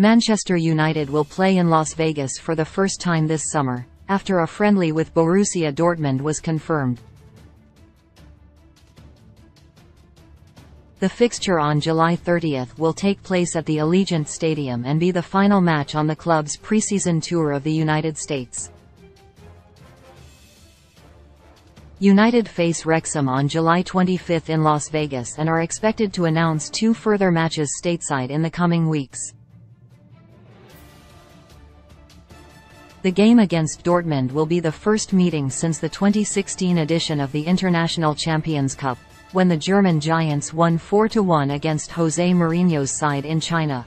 Manchester United will play in Las Vegas for the first time this summer, after a friendly with Borussia Dortmund was confirmed. The fixture on July 30 will take place at the Allegiant Stadium and be the final match on the club's preseason tour of the United States. United face Wrexham on July 25 in Las Vegas and are expected to announce two further matches stateside in the coming weeks. The game against Dortmund will be the first meeting since the 2016 edition of the International Champions Cup, when the German Giants won 4–1 against José Mourinho's side in China.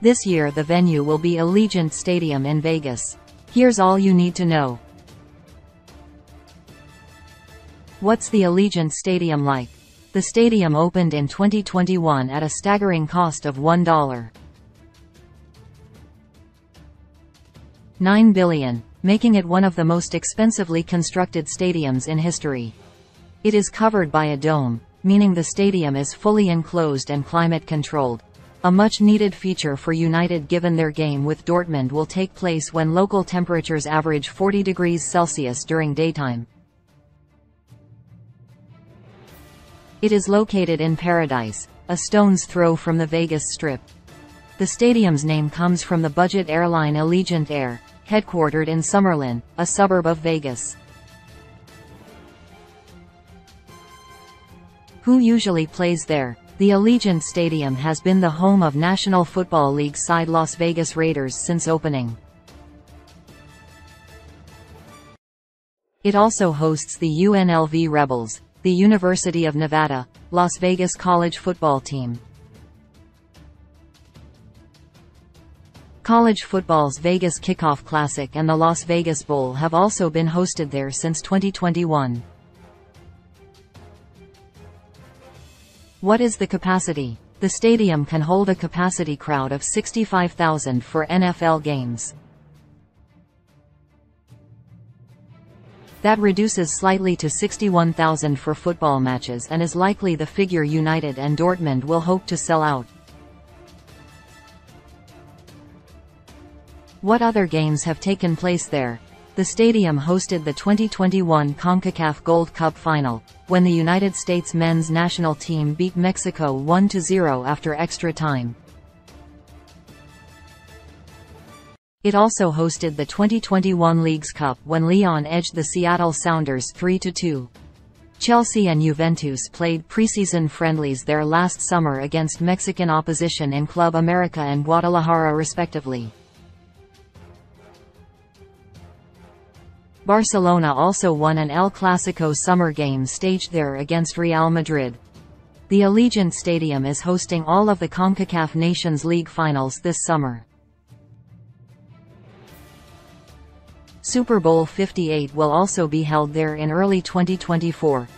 This year the venue will be Allegiant Stadium in Vegas. Here's all you need to know. What's the Allegiant Stadium like? The stadium opened in 2021 at a staggering cost of $1. 9 billion, making it one of the most expensively constructed stadiums in history. It is covered by a dome, meaning the stadium is fully enclosed and climate-controlled. A much-needed feature for United given their game with Dortmund will take place when local temperatures average 40 degrees Celsius during daytime. It is located in Paradise, a stone's throw from the Vegas Strip. The stadium's name comes from the budget airline Allegiant Air, headquartered in Summerlin, a suburb of Vegas. Who usually plays there? The Allegiant Stadium has been the home of National Football League side Las Vegas Raiders since opening. It also hosts the UNLV Rebels, the University of Nevada, Las Vegas college football team. College football's Vegas Kickoff Classic and the Las Vegas Bowl have also been hosted there since 2021. What is the capacity? The stadium can hold a capacity crowd of 65,000 for NFL games. That reduces slightly to 61,000 for football matches and is likely the figure United and Dortmund will hope to sell out. What other games have taken place there? The stadium hosted the 2021 CONCACAF Gold Cup final, when the United States men's national team beat Mexico 1–0 after extra time. It also hosted the 2021 Leagues Cup when León edged the Seattle Sounders 3–2. Chelsea and Juventus played preseason friendlies there last summer against Mexican opposition in Club America and Guadalajara respectively. Barcelona also won an El Clasico summer game staged there against Real Madrid. The Allegiant Stadium is hosting all of the CONCACAF Nations League finals this summer. Super Bowl 58 will also be held there in early 2024.